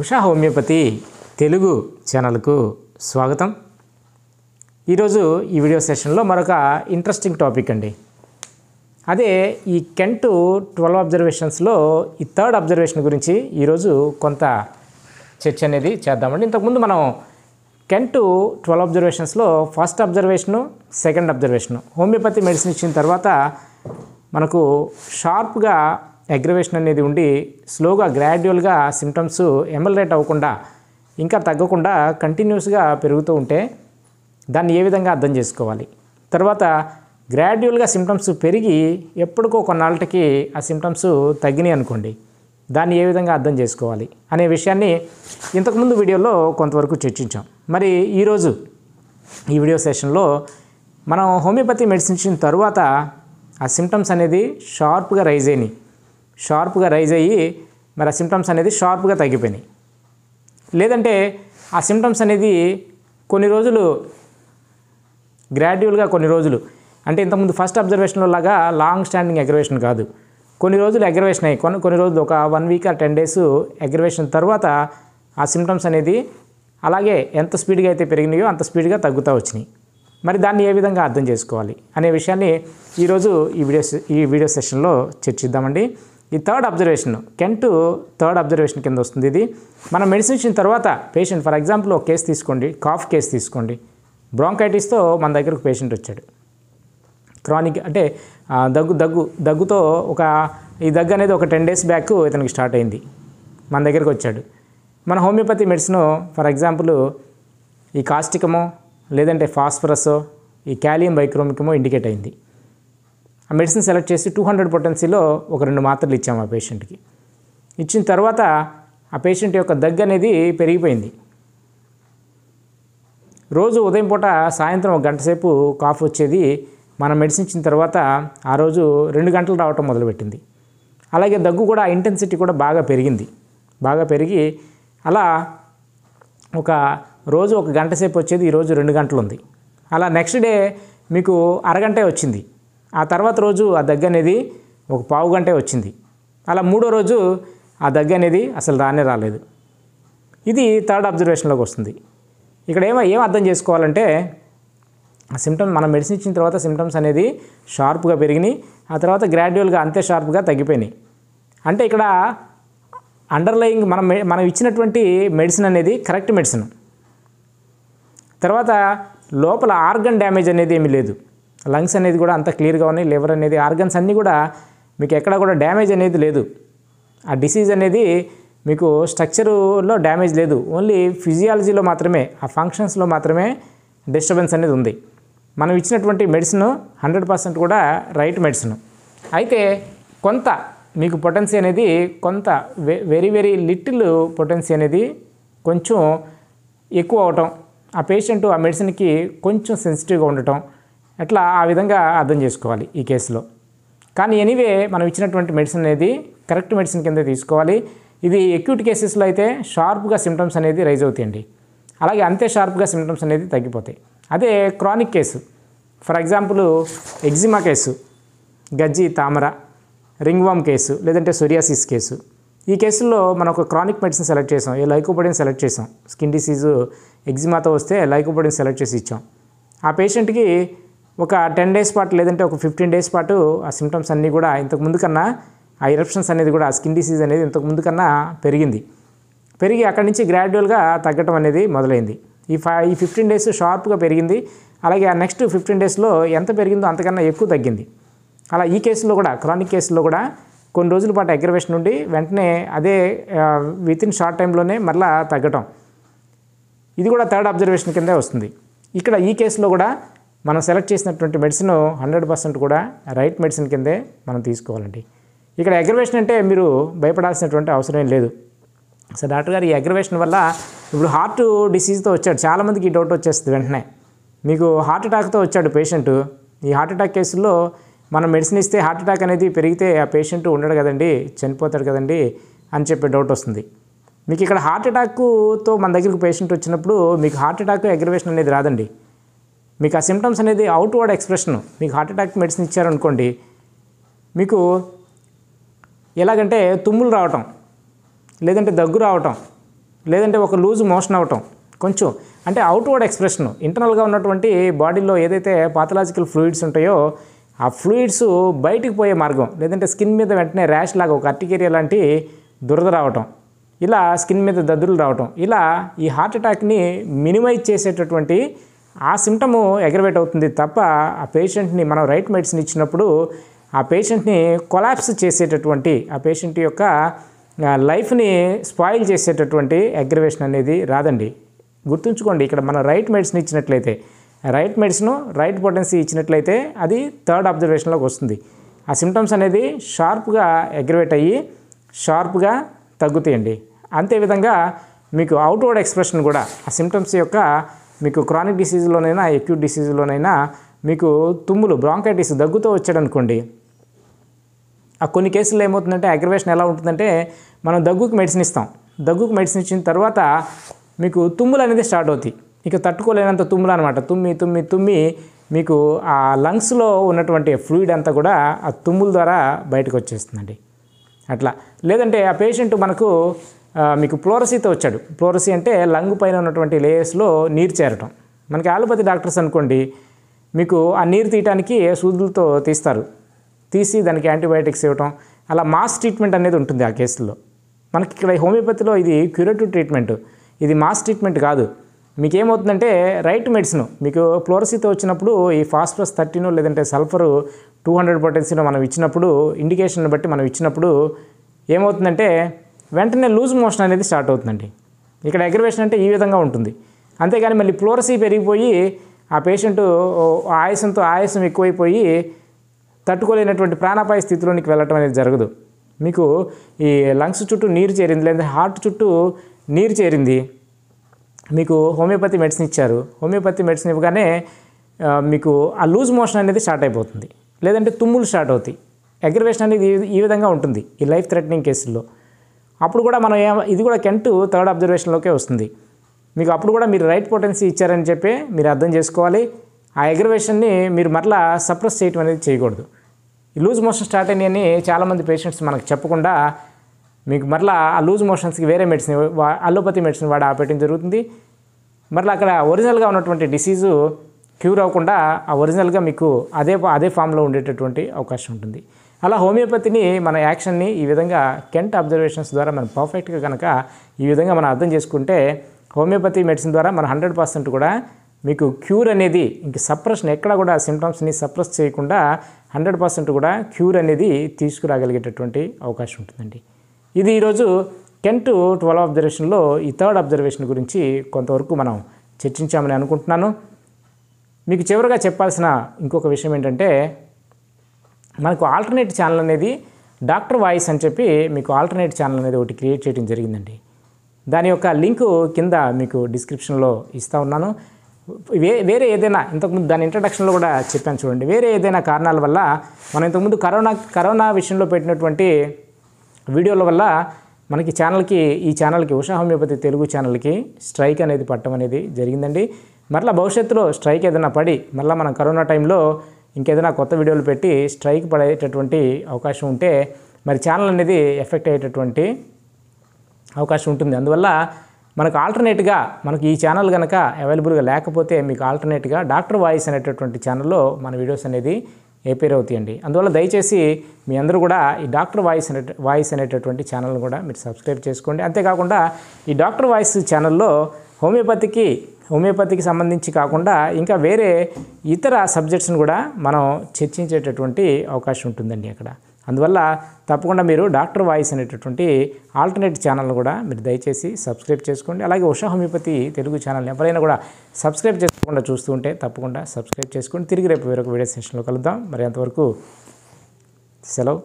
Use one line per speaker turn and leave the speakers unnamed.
Usha homeopathy Telugu ఛానల్కు స్వాగతం. ఈరోజు ఈ వీడియో సెషన్లో మరొక ఇంట్రెస్టింగ్ టాపిక్ అండి. అదే ఈ కెంటు ట్వెల్వ్ అబ్జర్వేషన్స్లో ఈ థర్డ్ అబ్జర్వేషన్ గురించి ఈరోజు కొంత చర్చ అనేది చేద్దామండి. ఇంతకుముందు మనం Kent twelve అబ్జర్వేషన్స్లో first observation second observation homeopathy medicine ఇచ్చిన తర్వాత మనకు షార్ప్గా అగ్రవేషన్ అనేది ఉండి స్లోగా గ్రాడ్యువల్గా సిమ్టమ్స్ ఎమలరేట్ అవ్వకుండా ఇంకా తగ్గకుండా కంటిన్యూస్గా పెరుగుతూ ఉంటే దాన్ని ఏ విధంగా అర్థం చేసుకోవాలి? తర్వాత గ్రాడ్యువల్గా సిమ్టమ్స్ పెరిగి ఎప్పటికో కొన్నాళ్ళకి ఆ సిమ్టమ్స్ తగ్గినాయి అనుకోండి దాన్ని ఏ విధంగా అర్థం చేసుకోవాలి అనే విషయాన్ని ఇంతకుముందు వీడియోలో కొంతవరకు చర్చించాం. మరి ఈరోజు ఈ వీడియో సెషన్లో మనం హోమియోపతి మెడిసిన్ ఇచ్చిన తర్వాత ఆ సిమ్టమ్స్ అనేది షార్ప్గా రైజ్ అయినాయి. షార్ప్గా రైజ్ అయ్యి మరి ఆ సిమ్టమ్స్ అనేది షార్ప్గా తగ్గిపోయినాయి. లేదంటే ఆ సిమ్టమ్స్ అనేది కొన్ని రోజులు గ్రాడ్యువల్గా కొన్ని రోజులు అంటే ఇంతకుముందు ఫస్ట్ అబ్జర్వేషన్లో లాగా లాంగ్ స్టాండింగ్ అగ్రవేషన్ కాదు. కొన్ని రోజులు అగ్రవేషన్ అయ్యి కొన్ని కొన్ని రోజులు ఒక one week or ten days aggravation తర్వాత ఆ సిమ్టమ్స్ అనేది అలాగే ఎంత స్పీడ్గా అయితే పెరిగినాయో అంత స్పీడ్గా తగ్గుతూ వచ్చినాయి. మరి దాన్ని ఏ విధంగా అర్థం చేసుకోవాలి అనే విషయాన్ని ఈరోజు ఈ వీడియో ఈ వీడియో సెషన్లో చర్చిద్దామండి. ఈ third observation Kent third observation కింద వస్తుంది ఇది. మనం మెడిసిన్ ఇచ్చిన తర్వాత పేషెంట్ ఫర్ ఎగ్జాంపుల్ ఒక కేసు తీసుకోండి కాఫ్ కేసు తీసుకోండి. బ్రాంకైటిస్తో మన దగ్గరకు పేషెంట్ వచ్చాడు. క్రానిక్ అంటే దగ్గు దగ్గు దగ్గుతో ఒక ఈ దగ్గు అనేది ఒక టెన్ డేస్ బ్యాక్ ఇతనికి స్టార్ట్ అయింది. మన దగ్గరికి వచ్చాడు. మన హోమియోపతి మెడిసిన్ ఫర్ ఎగ్జాంపుల్ ఈ కాస్టికమో లేదంటే ఫాస్ఫరస్ ఈ క్యాలియం బైక్రోమికమో ఇండికేట్ అయింది. ఆ మెడిసిన్ సెలెక్ట్ చేసి టూ హండ్రెడ్ పొటెన్సీలో ఒక రెండు మాత్రలు ఇచ్చాము ఆ పేషెంట్కి. ఇచ్చిన తర్వాత ఆ పేషెంట్ యొక్క దగ్గు అనేది పెరిగిపోయింది. రోజు ఉదయం పూట సాయంత్రం ఒక గంట సేపు కాఫ్ వచ్చేది మనం మెడిసిన్ ఇచ్చిన తర్వాత ఆ రోజు రెండు గంటలు రావటం మొదలుపెట్టింది. అలాగే దగ్గు కూడా ఇంటెన్సిటీ కూడా బాగా పెరిగింది. బాగా పెరిగి అలా ఒక రోజు ఒక గంట సేపు వచ్చేది ఈరోజు రెండు గంటలు ఉంది. అలా నెక్స్ట్ డే మీకు అరగంటే వచ్చింది. ఆ తర్వాత రోజు ఆ దగ్గు అనేది ఒక పావు గంటే వచ్చింది. అలా మూడో రోజు ఆ దగ్గు అనేది అసలు రానే రాలేదు. ఇది థర్డ్ అబ్జర్వేషన్లోకి వస్తుంది. ఇక్కడ ఏమో ఏం అర్థం చేసుకోవాలంటే ఆ సిమ్టమ్ మనం మెడిసిన్ ఇచ్చిన తర్వాత సిమ్టమ్స్ అనేది షార్ప్గా పెరిగినాయి ఆ తర్వాత గ్రాడ్యువల్గా అంతే షార్ప్గా తగ్గిపోయినాయి. అంటే ఇక్కడ అండర్లయింగ్ మనం మనం ఇచ్చినటువంటి మెడిసిన్ అనేది కరెక్ట్ మెడిసిన్ తర్వాత లోపల ఆర్గన్ డ్యామేజ్ అనేది ఏమీ లేదు. లంగ్స్ అనేది కూడా అంత క్లియర్గా ఉన్నాయి లివర్ అనేది ఆర్గన్స్ అన్నీ కూడా మీకు ఎక్కడ కూడా డ్యామేజ్ అనేది లేదు. ఆ డిసీజ్ అనేది మీకు స్ట్రక్చరులో డ్యామేజ్ లేదు. ఓన్లీ ఫిజియాలజీలో మాత్రమే ఆ ఫంక్షన్స్లో మాత్రమే డిస్టర్బెన్స్ అనేది ఉంది. మనం ఇచ్చినటువంటి మెడిసిన్ హండ్రెడ్ పర్సెంట్ కూడా రైట్ మెడిసిన్. అయితే కొంత మీకు పొటెన్సీ అనేది కొంత వె వెరీ వెరీ లిటిల్ పొటెన్సీ అనేది కొంచెం ఎక్కువ అవటం ఆ పేషెంట్ ఆ మెడిసిన్కి కొంచెం సెన్సిటివ్గా ఉండటం అట్లా ఆ విధంగా అర్థం చేసుకోవాలి ఈ కేసులో. కానీ ఎనీవే మనం ఇచ్చినటువంటి మెడిసిన్ అనేది కరెక్ట్ మెడిసిన్ కింద తీసుకోవాలి. ఇది ఎక్యూట్ కేసెస్లో అయితే షార్ప్గా సిమ్టమ్స్ అనేది రైజ్ అవుతాయండి. అలాగే అంతే షార్ప్గా సిమ్టమ్స్ అనేది తగ్గిపోతాయి. అదే chronic case for example eczema case గజ్జి తామర రింగ్వామ్ కేసు లేదంటే సొరియాసిస్ కేసు ఈ కేసుల్లో మనం ఒక క్రానిక్ మెడిసిన్ సెలెక్ట్ చేసాం. ఏ లైకోపోడిన్ సెలెక్ట్ చేసాం. స్కిన్ డిసీజు ఎగ్జిమాతో వస్తే లైకోపోడిన్ సెలెక్ట్ చేసి ఇచ్చాం. ఆ పేషెంట్కి ఒక టెన్ డేస్ పాటు లేదంటే ఒక ఫిఫ్టీన్ డేస్ పాటు ఆ సిమ్టమ్స్ అన్నీ కూడా ఇంతకు ముందు కన్నా ఆ ఇరప్షన్స్ అనేది కూడా ఆ స్కిన్ డిసీజ్ అనేది ఇంతకు ముందు కన్నా పెరిగింది. పెరిగి అక్కడి నుంచి గ్రాడ్యువల్గా తగ్గటం అనేది మొదలైంది. ఈ ఫై ఈ ఫిఫ్టీన్ డేస్ షార్ప్గా పెరిగింది. అలాగే ఆ నెక్స్ట్ ఫిఫ్టీన్ డేస్లో ఎంత పెరిగిందో అంతకన్నా ఎక్కువ తగ్గింది. అలా ఈ కేసులో కూడా క్రానిక్ కేసులో కూడా కొన్ని రోజుల పాటు అగ్రవేషన్ నుండి వెంటనే అదే విత్ ఇన్ షార్ట్ టైంలోనే మరలా తగ్గటం. ఇది కూడా థర్డ్ అబ్జర్వేషన్ కిందే వస్తుంది. ఇక్కడ ఈ కేసులో కూడా మనం సెలెక్ట్ చేసినటువంటి మెడిసిన్ హండ్రెడ్ పర్సెంట్ కూడా రైట్ మెడిసిన్ కిందే మనం తీసుకోవాలండి. ఇక్కడ అగ్రవేషన్ అంటే మీరు భయపడాల్సినటువంటి అవసరం ఏం లేదు. సో డాక్టర్ గారు ఈ అగ్రవేషన్ వల్ల ఇప్పుడు హార్ట్ డిసీజ్తో వచ్చాడు. చాలామందికి ఈ డౌట్ వచ్చేస్తుంది వెంటనే. మీకు హార్ట్ అటాక్తో వచ్చాడు పేషెంట్ ఈ హార్ట్ అటాక్ కేసుల్లో మనం మెడిసిన్ ఇస్తే హార్ట్ అటాక్ అనేది పెరిగితే ఆ పేషెంట్ ఉండడు కదండి చనిపోతాడు కదండి అని చెప్పే డౌట్ వస్తుంది. మీకు ఇక్కడ హార్ట్ అటాక్తో మన దగ్గరికి పేషెంట్ వచ్చినప్పుడు మీకు హార్ట్ అటాక్ అగ్రవేషన్ అనేది రాదండి. మీకు ఆ సిమ్టమ్స్ అనేది అవుట్వర్డ్ ఎక్స్ప్రెషన్ మీకు హార్ట్ అటాక్ మెడిసిన్ ఇచ్చారనుకోండి మీకు ఎలాగంటే తుమ్ములు రావటం లేదంటే దగ్గు రావటం లేదంటే ఒక లూజ్ మోషన్ అవటం కొంచెం అంటే అవుట్వర్డ్ ఎక్స్ప్రెషన్ ఇంటర్నల్గా ఉన్నటువంటి బాడీలో ఏదైతే పాథలాజికల్ ఫ్లూయిడ్స్ ఉంటాయో ఆ ఫ్లూయిడ్స్ బయటికి పోయే మార్గం లేదంటే స్కిన్ మీద వెంటనే ర్యాష్ లాగా ఒక అర్టికేరియా లాంటి దురద రావటం ఇలా స్కిన్ మీద దద్దులు రావటం ఇలా ఈ హార్ట్ అటాక్ని మినిమైజ్ చేసేటటువంటి ఆ సిమ్టము ఎగ్రవేట్ అవుతుంది తప్ప ఆ పేషెంట్ని మనం రైట్ మెడిసిన్ ఇచ్చినప్పుడు ఆ పేషెంట్ని కొలాప్స్ చేసేటటువంటి ఆ పేషెంట్ యొక్క లైఫ్ని స్పాయిల్ చేసేటటువంటి అగ్రవేషన్ అనేది రాదండి. గుర్తుంచుకోండి ఇక్కడ మనం రైట్ మెడిసిన్ ఇచ్చినట్లయితే రైట్ మెడిసిన్ రైట్ పొటెన్సీ ఇచ్చినట్లయితే అది థర్డ్ అబ్జర్వేషన్లోకి వస్తుంది. ఆ సిమ్టమ్స్ అనేది షార్ప్గా అగ్రివేట్ అయ్యి షార్ప్గా తగ్గుతాయండి. అంతేవిధంగా మీకు అవుట్వర్డ్ ఎక్స్ప్రెషన్ కూడా ఆ సిమ్టమ్స్ యొక్క మీకు క్రానిక్ డిసీజ్లోనైనా ఎక్యూట్ డిసీజ్లోనైనా మీకు తుమ్ములు బ్రాంకైటిస్ దగ్గుతో వచ్చాడనుకోండి. ఆ కొన్ని కేసుల్లో ఏమవుతుందంటే అగ్రవేషన్ ఎలా ఉంటుందంటే మనం దగ్గుకు మెడిసిన్ ఇస్తాం. దగ్గుకు మెడిసిన్ ఇచ్చిన తర్వాత మీకు తుమ్ములు అనేది స్టార్ట్ అవుతాయి. ఇక తట్టుకోలేనంత తుమ్ములు అనమాట తుమ్మి తుమ్మి తుమ్మి మీకు ఆ లంగ్స్లో ఉన్నటువంటి ఫ్లూయిడ్ అంతా కూడా ఆ తుమ్ముల ద్వారా బయటకు వచ్చేస్తుందండి. అట్లా. లేదంటే ఆ పేషెంట్ మనకు మీకు ప్లోరసీతో వచ్చాడు. ప్లోరసీ అంటే లంగ్ పైన ఉన్నటువంటి లేయర్స్లో నీరు చేరటం. మనకి ఆలోపతి డాక్టర్స్ అనుకోండి మీకు ఆ నీరు తీయటానికి సూదులతో తీస్తారు. తీసి దానికి యాంటీబయాటిక్స్ ఇవ్వటం అలా మాస్ ట్రీట్మెంట్ అనేది ఉంటుంది ఆ కేసులో. మనకి ఇక్కడ హోమియోపతిలో ఇది క్యూరేటివ్ ట్రీట్మెంట్. ఇది మాస్ ట్రీట్మెంట్ కాదు. మీకు ఏమవుతుందంటే రైట్ మెడిసిన్ మీకు ఫ్లోరసీతో వచ్చినప్పుడు ఈ ఫాస్ఫరస్ థర్టీనో లేదంటే సల్ఫర్ టూ హండ్రెడ్ పొటెన్సీనో మనం ఇచ్చినప్పుడు ఇండికేషన్ బట్టి మనం ఇచ్చినప్పుడు ఏమవుతుందంటే వెంటనే లూజ్ మోషన్ అనేది స్టార్ట్ అవుతుందండి. ఇక్కడ అగ్రివేషన్ అంటే ఈ విధంగా ఉంటుంది. అంతేగాని మళ్ళీ ఫ్లోరసీ పెరిగిపోయి ఆ పేషెంట్ ఆయాసంతో ఆయాసం ఎక్కువైపోయి తట్టుకోలేనటువంటి ప్రాణాపాయ స్థితిలోనికి వెళ్ళటం అనేది జరగదు. మీకు ఈ లంగ్స్ చుట్టూ నీరు చేరింది లేదా హార్ట్ చుట్టూ నీరు చేరింది. మీకు హోమియోపతి మెడిసిన్ ఇచ్చారు. హోమియోపతి మెడిసిన్ ఇవ్వగానే మీకు ఆ లూజ్ మోషన్ అనేది స్టార్ట్ అయిపోతుంది. లేదంటే తుమ్ములు స్టార్ట్ అవుతాయి. అగ్రివేషన్ అనేది ఈ- ఈ విధంగా ఉంటుంది ఈ లైఫ్ థ్రెటనింగ్ కేసుల్లో. అప్పుడు కూడా మనం ఏ ఇది కూడా కెంట్ థర్డ్ అబ్జర్వేషన్లోకే వస్తుంది. మీకు అప్పుడు కూడా మీరు రైట్ పొటెన్సీ ఇచ్చారని చెప్పి మీరు అర్థం చేసుకోవాలి. ఆ అగ్రవేషన్ని మీరు మరలా సప్రెస్ చేయటం అనేది చేయకూడదు. ఈ లూజ్ మోషన్ స్టార్ట్ అయినాయని చాలామంది పేషెంట్స్ మనకు చెప్పకుండా మీకు మరలా ఆ లూజ్ మోషన్స్కి వేరే మెడిసిన్ అలోపతి మెడిసిన్ వాడి ఆపేయడం జరుగుతుంది. మరలా అక్కడ ఒరిజినల్గా ఉన్నటువంటి డిసీజు క్యూర్ అవ్వకుండా ఆ ఒరిజినల్గా మీకు అదే అదే ఫామ్లో ఉండేటటువంటి అవకాశం ఉంటుంది. అలా హోమియోపతిని మన యాక్షన్ని ఈ విధంగా కెంట్ అబ్జర్వేషన్స్ ద్వారా మనం పర్ఫెక్ట్గా కనుక ఈ విధంగా మనం అర్థం చేసుకుంటే హోమియోపతి మెడిసిన్ ద్వారా మన హండ్రెడ్ పర్సెంట్ కూడా మీకు క్యూర్ అనేది ఇంక సప్రెషన్ ఎక్కడ కూడా సిమ్టమ్స్ని సప్రెస్ చేయకుండా హండ్రెడ్ పర్సెంట్ కూడా క్యూర్ అనేది తీసుకురాగలిగేటటువంటి అవకాశం ఉంటుందండి. ఇది ఈరోజు కెంటు ట్వెల్వ్ అబ్జర్వేషన్లో ఈ థర్డ్ అబ్జర్వేషన్ గురించి కొంతవరకు మనం చర్చించామని అనుకుంటున్నాను. మీకు చివరిగా చెప్పాల్సిన ఇంకొక విషయం ఏంటంటే మనకు ఆల్టర్నేట్ ఛానల్ అనేది డాక్టర్ వాయిస్ అని చెప్పి మీకు ఆల్టర్నేట్ ఛానల్ అనేది ఒకటి క్రియేట్ చేయడం జరిగిందండి. దాని యొక్క లింకు కింద మీకు డిస్క్రిప్షన్లో ఇస్తూ ఉన్నాను. వే వేరే ఏదైనా ఇంతకుముందు దాని ఇంట్రడక్షన్లో కూడా చెప్పాను చూడండి. వేరే ఏదైనా కారణాల వల్ల మనం ఇంతకుముందు కరోనా కరోనా విషయంలో పెట్టినటువంటి వీడియోల వల్ల మనకి ఛానల్కి ఈ ఛానల్కి ఉషా హోమియోపతి తెలుగు ఛానల్కి స్ట్రైక్ అనేది పట్టడం అనేది జరిగిందండి. మరలా భవిష్యత్తులో స్ట్రైక్ ఏదైనా పడి మరలా మనం కరోనా టైంలో ఇంకేదైనా కొత్త వీడియోలు పెట్టి స్ట్రైక్ పడేటటువంటి అవకాశం ఉంటే మరి ఛానల్ అనేది ఎఫెక్ట్ అయ్యేటటువంటి అవకాశం ఉంటుంది. అందువల్ల మనకు ఆల్టర్నేట్గా మనకు ఈ ఛానల్ కనుక అవైలబుల్గా లేకపోతే మీకు ఆల్టర్నేట్గా డాక్టర్ వాయిస్ అనేటటువంటి ఛానల్లో మన వీడియోస్ అనేది ఏపేర్ అవుతాయండి. అందువల్ల దయచేసి మీ అందరూ కూడా ఈ డాక్టర్ వాయిస్ అనే వాయిస్ అనేటటువంటి ఛానల్ని కూడా మీరు సబ్స్క్రైబ్ చేసుకోండి. అంతేకాకుండా ఈ డాక్టర్ వాయిస్ ఛానల్లో హోమియోపతికి హోమియోపతికి సంబంధించి కాకుండా ఇంకా వేరే ఇతర సబ్జెక్ట్స్ని కూడా మనం చర్చించేటటువంటి అవకాశం ఉంటుందండి అక్కడ. అందువల్ల తప్పకుండా మీరు డాక్టర్ వాయిస్ అనేటటువంటి ఆల్టర్నేట్ ఛానల్ కూడా మీరు దయచేసి సబ్స్క్రైబ్ చేసుకోండి. అలాగే ఉషా హోమియోపతి తెలుగు ఛానల్ ఎవరైనా కూడా సబ్స్క్రైబ్ చేసుకోకుండా చూస్తూ ఉంటే తప్పకుండా సబ్స్క్రైబ్ చేసుకోండి తిరిగి రేపు వేరొక వీడియో సెషన్లో కలుద్దాం. మరి అంతవరకు సెలవు.